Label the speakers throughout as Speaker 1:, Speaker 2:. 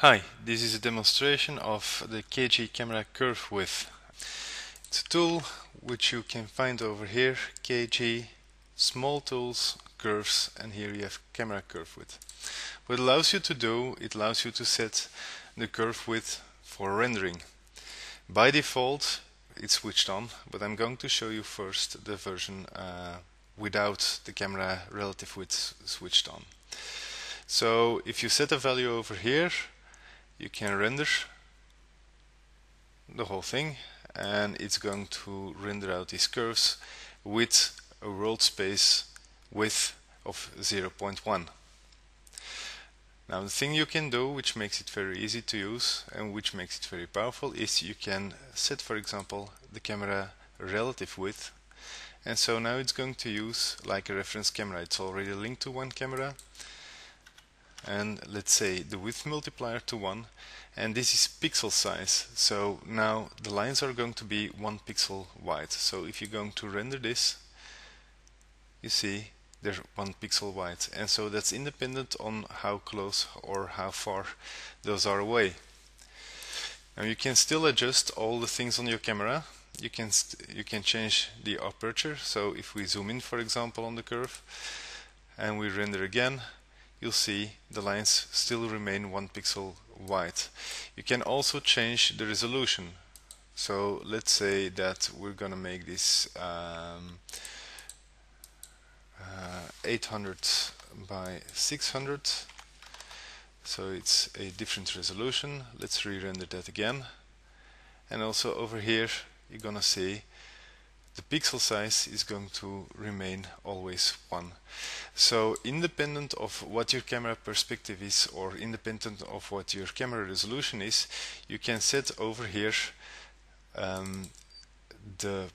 Speaker 1: Hi, this is a demonstration of the KG camera curve width. It's a tool which you can find over here, KG, small tools, curves, and here you have camera curve width. What it allows you to do, it allows you to set the curve width for rendering. By default, it's switched on, but I'm going to show you first the version uh, without the camera relative width switched on. So if you set a value over here, you can render the whole thing and it's going to render out these curves with a world space width of 0.1 now the thing you can do which makes it very easy to use and which makes it very powerful is you can set for example the camera relative width. And so now it's going to use like a reference camera it's already linked to one camera and let's say the width multiplier to 1 and this is pixel size. So now the lines are going to be one pixel wide. So if you're going to render this you see they're one pixel wide. And so that's independent on how close or how far those are away. Now you can still adjust all the things on your camera. You can you can change the aperture. So if we zoom in for example on the curve and we render again you'll see the lines still remain one pixel wide. You can also change the resolution. So let's say that we're gonna make this um, uh, 800 by 600 so it's a different resolution let's re-render that again and also over here you're gonna see the pixel size is going to remain always 1. So independent of what your camera perspective is or independent of what your camera resolution is, you can set over here um, the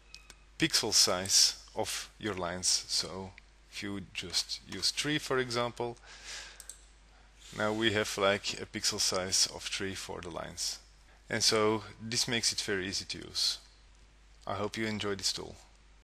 Speaker 1: pixel size of your lines. So if you just use 3 for example, now we have like a pixel size of 3 for the lines. And so this makes it very easy to use. I hope you enjoy this tool.